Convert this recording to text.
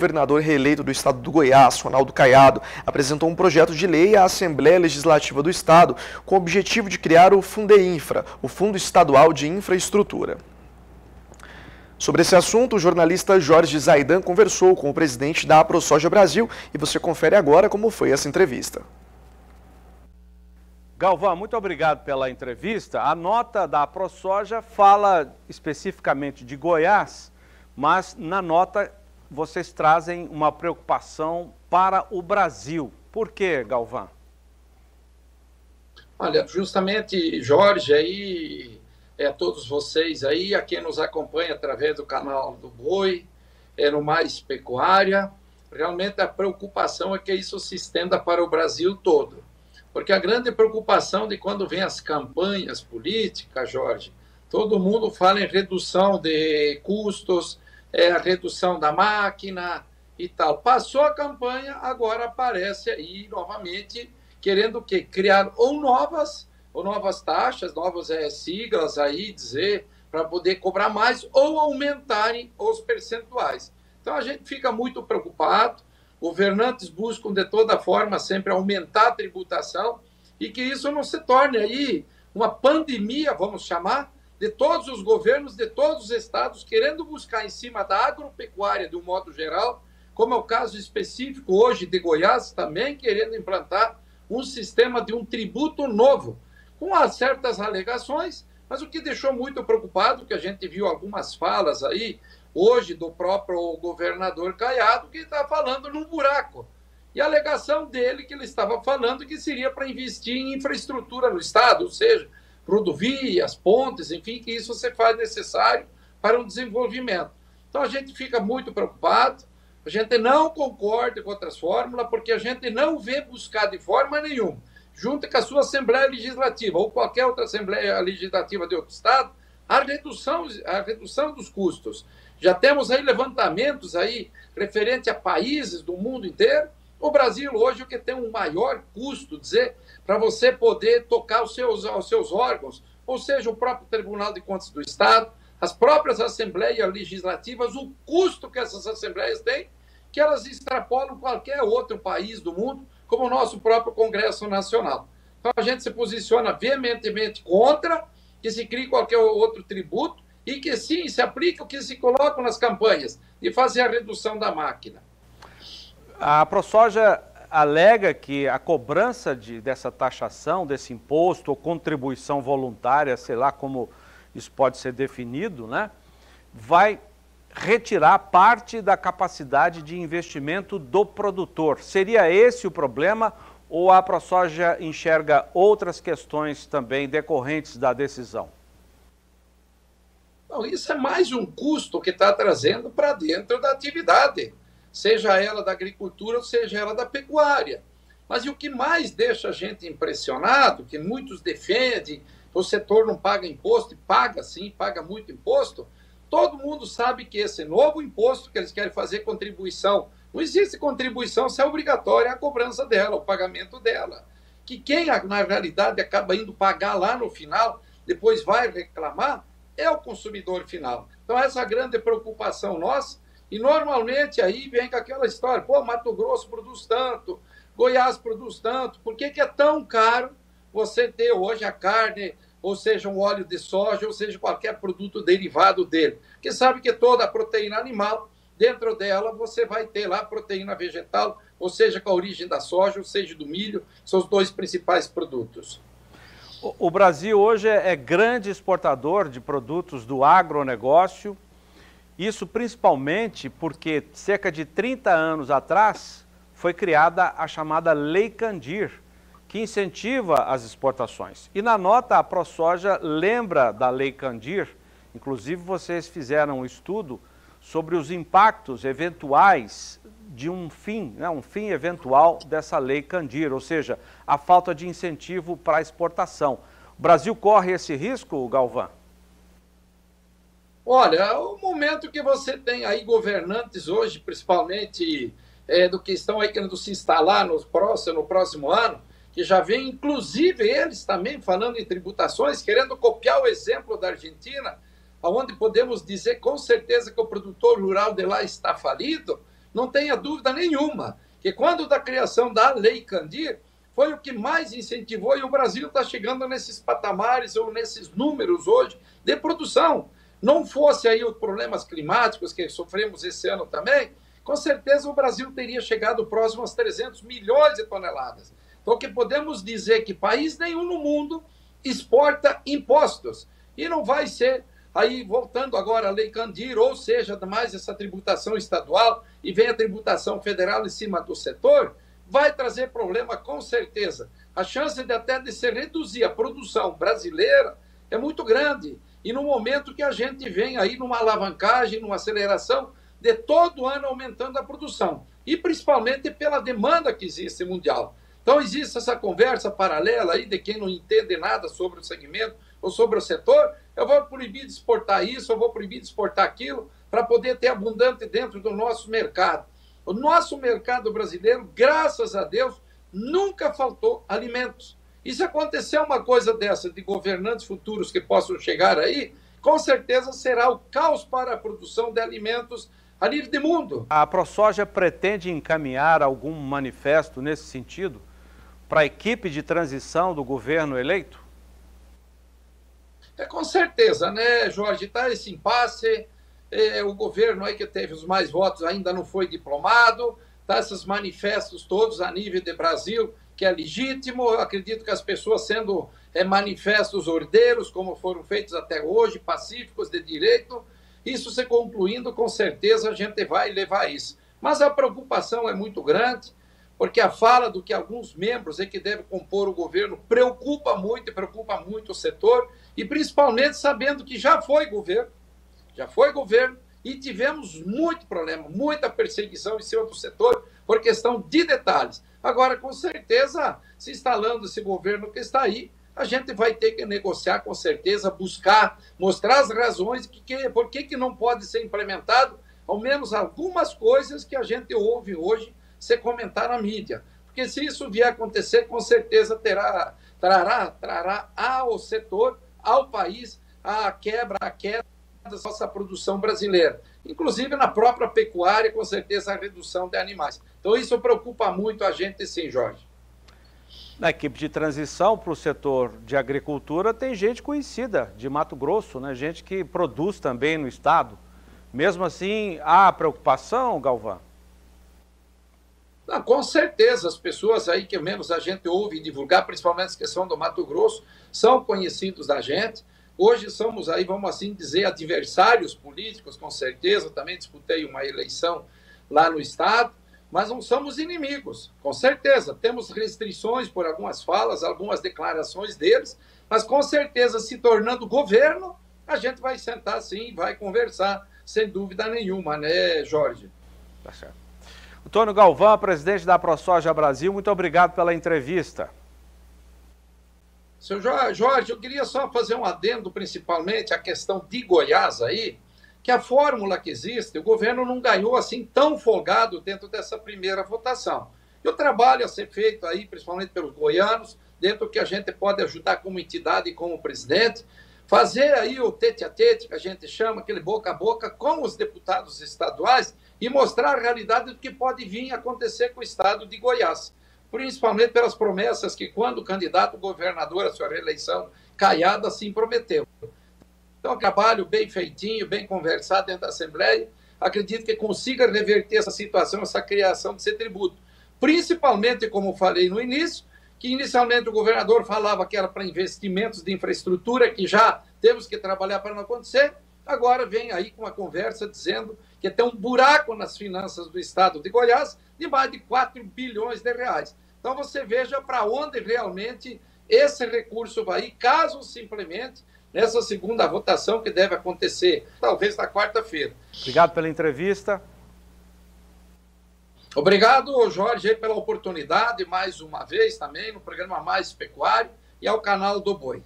governador reeleito do estado do Goiás, Ronaldo Caiado, apresentou um projeto de lei à Assembleia Legislativa do Estado com o objetivo de criar o Fundeinfra, o Fundo Estadual de Infraestrutura. Sobre esse assunto, o jornalista Jorge Zaidan conversou com o presidente da AproSoja Brasil e você confere agora como foi essa entrevista. Galvão, muito obrigado pela entrevista. A nota da AproSoja fala especificamente de Goiás, mas na nota vocês trazem uma preocupação para o Brasil. Por quê, Galvão? Olha, justamente, Jorge, aí é, todos vocês aí, a quem nos acompanha através do canal do Boi, é, no Mais Pecuária. Realmente a preocupação é que isso se estenda para o Brasil todo. Porque a grande preocupação de quando vem as campanhas políticas, Jorge, todo mundo fala em redução de custos, é, a redução da máquina e tal. Passou a campanha, agora aparece aí novamente querendo o quê? Criar ou novas ou novas taxas, novas é, siglas aí, dizer, para poder cobrar mais ou aumentarem os percentuais. Então a gente fica muito preocupado, governantes buscam de toda forma sempre aumentar a tributação e que isso não se torne aí uma pandemia, vamos chamar, de todos os governos, de todos os estados, querendo buscar em cima da agropecuária de um modo geral, como é o caso específico hoje de Goiás, também querendo implantar um sistema de um tributo novo, com certas alegações, mas o que deixou muito preocupado, que a gente viu algumas falas aí, hoje, do próprio governador Caiado, que está falando num buraco. E a alegação dele que ele estava falando que seria para investir em infraestrutura no Estado, ou seja, rodovias, pontes, enfim, que isso se faz necessário para um desenvolvimento. Então a gente fica muito preocupado, a gente não concorda com outras fórmulas, porque a gente não vê buscar de forma nenhuma junto com a sua Assembleia Legislativa ou qualquer outra Assembleia Legislativa de outro Estado, a redução, a redução dos custos. Já temos aí levantamentos aí referente a países do mundo inteiro. O Brasil hoje o que tem um maior custo, dizer, para você poder tocar os seus, os seus órgãos, ou seja, o próprio Tribunal de Contas do Estado, as próprias Assembleias Legislativas, o custo que essas Assembleias têm, que elas extrapolam qualquer outro país do mundo, como o nosso próprio Congresso Nacional. Então a gente se posiciona veementemente contra que se crie qualquer outro tributo e que sim se aplique o que se coloca nas campanhas de fazer a redução da máquina. A ProSoja alega que a cobrança de, dessa taxação, desse imposto ou contribuição voluntária, sei lá como isso pode ser definido, né, vai retirar parte da capacidade de investimento do produtor. Seria esse o problema ou a ProSoja enxerga outras questões também decorrentes da decisão? Não, isso é mais um custo que está trazendo para dentro da atividade, seja ela da agricultura ou seja ela da pecuária. Mas e o que mais deixa a gente impressionado, que muitos defendem, o setor não paga imposto, e paga sim, paga muito imposto, Todo mundo sabe que esse novo imposto que eles querem fazer contribuição, não existe contribuição se é obrigatória a cobrança dela, o pagamento dela. Que quem, na realidade, acaba indo pagar lá no final, depois vai reclamar, é o consumidor final. Então, essa grande preocupação nossa. E normalmente aí vem com aquela história: pô, Mato Grosso produz tanto, Goiás produz tanto, por que, que é tão caro você ter hoje a carne ou seja um óleo de soja, ou seja qualquer produto derivado dele. Porque sabe que toda a proteína animal, dentro dela você vai ter lá proteína vegetal, ou seja, com a origem da soja, ou seja, do milho, são os dois principais produtos. O Brasil hoje é, é grande exportador de produtos do agronegócio, isso principalmente porque cerca de 30 anos atrás foi criada a chamada Lei Candir, que incentiva as exportações. E na nota, a ProSoja lembra da Lei Candir, inclusive vocês fizeram um estudo sobre os impactos eventuais de um fim, né, um fim eventual dessa Lei Candir, ou seja, a falta de incentivo para a exportação. O Brasil corre esse risco, Galvão? Olha, o momento que você tem aí governantes hoje, principalmente é, do que estão aí querendo se instalar no próximo, no próximo ano, que já vem, inclusive eles também falando em tributações, querendo copiar o exemplo da Argentina, onde podemos dizer com certeza que o produtor rural de lá está falido. não tenha dúvida nenhuma que quando da criação da Lei Candir, foi o que mais incentivou e o Brasil está chegando nesses patamares ou nesses números hoje de produção. Não fosse aí os problemas climáticos que sofremos esse ano também, com certeza o Brasil teria chegado próximo aos 300 milhões de toneladas. Então, que podemos dizer que país nenhum no mundo exporta impostos. E não vai ser, aí voltando agora a Lei Candir, ou seja, mais essa tributação estadual e vem a tributação federal em cima do setor, vai trazer problema com certeza. A chance de até de se reduzir a produção brasileira é muito grande. E no momento que a gente vem aí numa alavancagem, numa aceleração de todo ano aumentando a produção, e principalmente pela demanda que existe mundial. Então existe essa conversa paralela aí de quem não entende nada sobre o segmento ou sobre o setor, eu vou proibir de exportar isso, eu vou proibir de exportar aquilo, para poder ter abundante dentro do nosso mercado. O nosso mercado brasileiro, graças a Deus, nunca faltou alimentos. E se acontecer uma coisa dessa de governantes futuros que possam chegar aí, com certeza será o caos para a produção de alimentos a nível de mundo. A ProSoja pretende encaminhar algum manifesto nesse sentido para a equipe de transição do governo eleito? É, com certeza, né, Jorge? Está esse impasse, é, o governo aí que teve os mais votos ainda não foi diplomado, tá esses manifestos todos a nível de Brasil, que é legítimo, eu acredito que as pessoas sendo é, manifestos ordeiros, como foram feitos até hoje, pacíficos, de direito, isso se concluindo, com certeza a gente vai levar isso. Mas a preocupação é muito grande, porque a fala do que alguns membros é que devem compor o governo preocupa muito e preocupa muito o setor, e principalmente sabendo que já foi governo, já foi governo e tivemos muito problema, muita perseguição em cima do setor por questão de detalhes. Agora, com certeza, se instalando esse governo que está aí, a gente vai ter que negociar com certeza, buscar, mostrar as razões que, que por que, que não pode ser implementado, ao menos algumas coisas que a gente ouve hoje ser comentar na mídia. Porque se isso vier acontecer, com certeza terá, trará, trará ao setor, ao país, a quebra, a queda da nossa produção brasileira. Inclusive na própria pecuária, com certeza, a redução de animais. Então, isso preocupa muito a gente, sim, Jorge. Na equipe de transição para o setor de agricultura, tem gente conhecida de Mato Grosso, né? gente que produz também no estado. Mesmo assim, há preocupação, Galvão? Com certeza, as pessoas aí que menos a gente ouve divulgar, principalmente a questão do Mato Grosso, são conhecidos da gente. Hoje somos aí, vamos assim dizer, adversários políticos, com certeza. Também disputei uma eleição lá no Estado, mas não somos inimigos, com certeza. Temos restrições por algumas falas, algumas declarações deles, mas com certeza, se tornando governo, a gente vai sentar sim, vai conversar, sem dúvida nenhuma, né, Jorge? Tá certo. Antônio Galvão, presidente da ProSoja Brasil, muito obrigado pela entrevista. Seu Jorge, eu queria só fazer um adendo, principalmente a questão de Goiás aí, que a fórmula que existe, o governo não ganhou assim tão folgado dentro dessa primeira votação. E o trabalho a ser feito aí, principalmente pelos goianos, dentro do que a gente pode ajudar como entidade e como presidente, fazer aí o tete a tete, que a gente chama, aquele boca a boca, com os deputados estaduais e mostrar a realidade do que pode vir a acontecer com o estado de Goiás principalmente pelas promessas que, quando o candidato governador à sua reeleição, Caiado assim prometeu. Então, trabalho bem feitinho, bem conversado dentro da Assembleia, acredito que consiga reverter essa situação, essa criação desse tributo. Principalmente, como falei no início, que inicialmente o governador falava que era para investimentos de infraestrutura, que já temos que trabalhar para não acontecer, agora vem aí com uma conversa dizendo que tem um buraco nas finanças do estado de Goiás de mais de 4 bilhões de reais. Então você veja para onde realmente esse recurso vai, caso se implemente nessa segunda votação que deve acontecer, talvez na quarta-feira. Obrigado pela entrevista. Obrigado, Jorge, pela oportunidade mais uma vez também no programa Mais Pecuário e ao canal do Boi.